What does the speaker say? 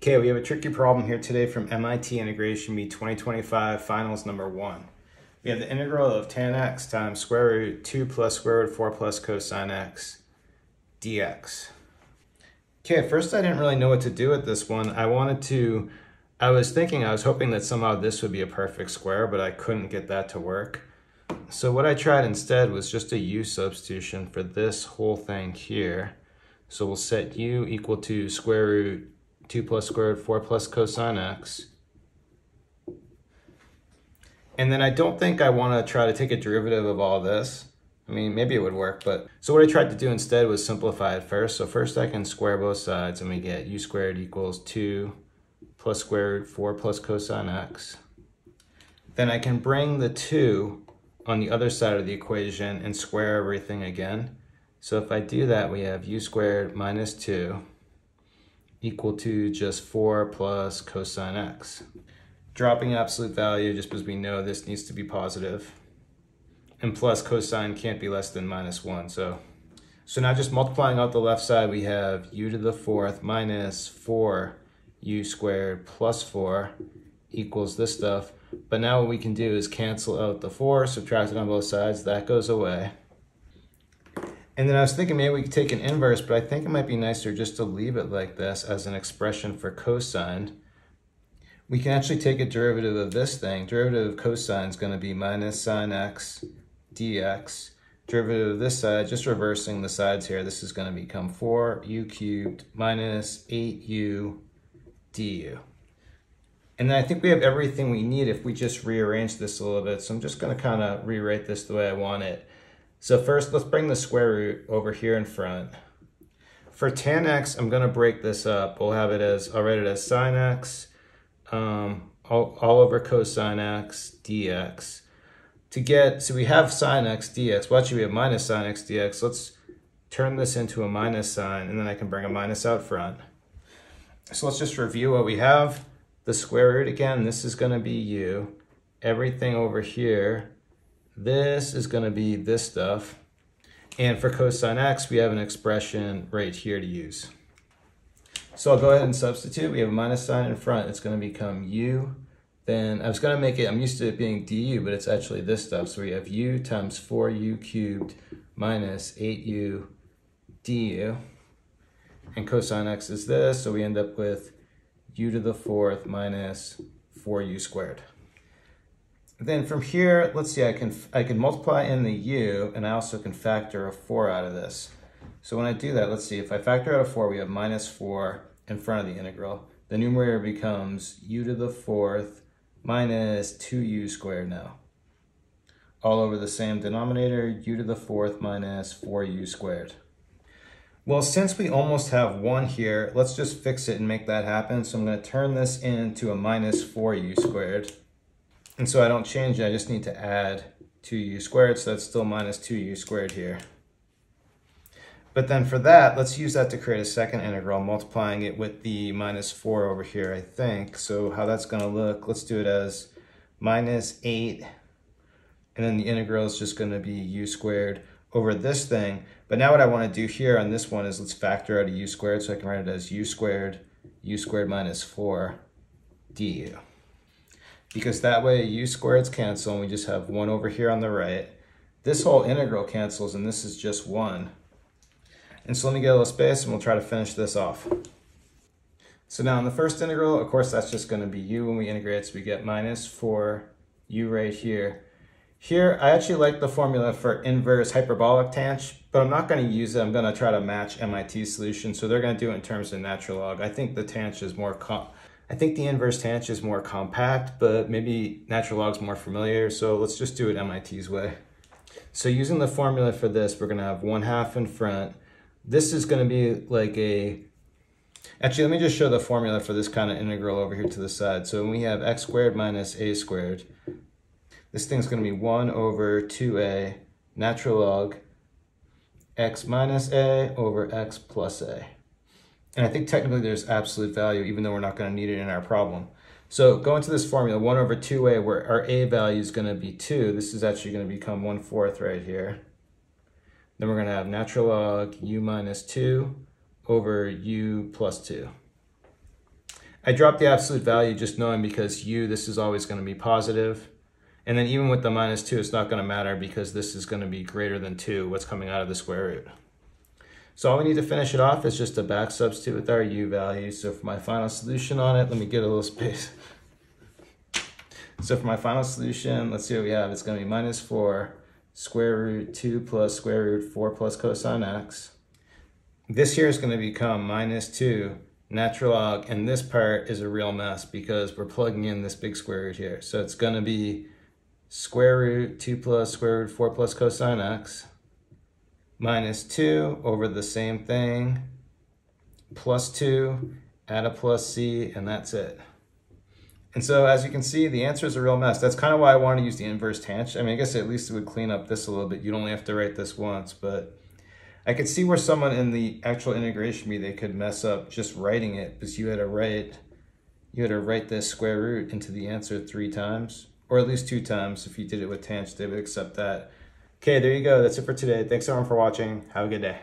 Okay, we have a tricky problem here today from MIT Integration Bee 2025 Finals number one. We have the integral of tan x times square root 2 plus square root 4 plus cosine x dx. Okay, at first I didn't really know what to do with this one. I wanted to, I was thinking, I was hoping that somehow this would be a perfect square, but I couldn't get that to work. So what I tried instead was just a u substitution for this whole thing here. So we'll set u equal to square root 2 plus square root 4 plus cosine x. And then I don't think I want to try to take a derivative of all this. I mean, maybe it would work, but... So what I tried to do instead was simplify it first. So first I can square both sides and we get u squared equals 2 plus square root 4 plus cosine x. Then I can bring the 2 on the other side of the equation and square everything again. So if I do that, we have u squared minus 2 equal to just 4 plus cosine x. Dropping absolute value just because we know this needs to be positive. And plus cosine can't be less than minus 1. So, so now just multiplying out the left side, we have u to the fourth minus 4 u squared plus 4 equals this stuff. But now what we can do is cancel out the 4, subtract it on both sides. That goes away. And then I was thinking maybe we could take an inverse, but I think it might be nicer just to leave it like this as an expression for cosine. We can actually take a derivative of this thing. Derivative of cosine is going to be minus sine x dx. Derivative of this side, just reversing the sides here, this is going to become 4u cubed minus 8u du. And then I think we have everything we need if we just rearrange this a little bit. So I'm just going to kind of rewrite this the way I want it. So first, let's bring the square root over here in front. For tan x, I'm going to break this up. We'll have it as, I'll write it as sine x um, all, all over cosine x dx. To get, so we have sine x dx. Well, actually, we have minus sine x dx. Let's turn this into a minus sign, and then I can bring a minus out front. So let's just review what we have. The square root again, this is going to be u. Everything over here this is going to be this stuff. And for cosine x, we have an expression right here to use. So I'll go ahead and substitute. We have a minus sign in front. It's going to become u. Then I was going to make it, I'm used to it being du, but it's actually this stuff. So we have u times 4u cubed minus 8u du. And cosine x is this, so we end up with u to the fourth minus 4u squared. Then from here, let's see, I can, I can multiply in the u, and I also can factor a 4 out of this. So when I do that, let's see, if I factor out a 4, we have minus 4 in front of the integral. The numerator becomes u to the fourth minus 2u squared now. All over the same denominator, u to the fourth minus 4u squared. Well, since we almost have 1 here, let's just fix it and make that happen. So I'm going to turn this into a minus 4u squared. And so I don't change it, I just need to add 2u squared, so that's still minus 2u squared here. But then for that, let's use that to create a second integral, multiplying it with the minus 4 over here, I think. So how that's going to look, let's do it as minus 8, and then the integral is just going to be u squared over this thing. But now what I want to do here on this one is let's factor out a u squared, so I can write it as u squared, u squared minus 4 du because that way u squareds cancel and we just have 1 over here on the right. This whole integral cancels and this is just 1. And so let me get a little space and we'll try to finish this off. So now in the first integral, of course, that's just going to be u when we integrate, so we get minus 4 u right here. Here, I actually like the formula for inverse hyperbolic tangent, but I'm not going to use it. I'm going to try to match MIT's solution, so they're going to do it in terms of natural log. I think the tangent is more I think the inverse tangent is more compact, but maybe natural log's more familiar, so let's just do it MIT's way. So using the formula for this, we're gonna have one half in front. This is gonna be like a, actually let me just show the formula for this kind of integral over here to the side. So when we have x squared minus a squared, this thing's gonna be one over 2a natural log x minus a over x plus a. And I think technically there's absolute value, even though we're not going to need it in our problem. So go into this formula, 1 over 2a, where our a value is going to be 2. This is actually going to become 1 fourth right here. Then we're going to have natural log u minus 2 over u plus 2. I dropped the absolute value just knowing because u, this is always going to be positive. And then even with the minus 2, it's not going to matter because this is going to be greater than 2, what's coming out of the square root. So all we need to finish it off is just a back substitute with our u value. So for my final solution on it, let me get a little space. So for my final solution, let's see what we have. It's going to be minus 4 square root 2 plus square root 4 plus cosine x. This here is going to become minus 2 natural log, and this part is a real mess because we're plugging in this big square root here. So it's going to be square root 2 plus square root 4 plus cosine x minus 2 over the same thing plus 2 add a plus c and that's it. And so as you can see, the answer is a real mess. That's kind of why I want to use the inverse tangent. I mean, I guess at least it would clean up this a little bit. You'd only have to write this once, but I could see where someone in the actual integration bee, they could mess up just writing it because you had to write, you had to write this square root into the answer three times or at least two times. If you did it with tangent, they would accept that. Okay, there you go. That's it for today. Thanks everyone for watching. Have a good day.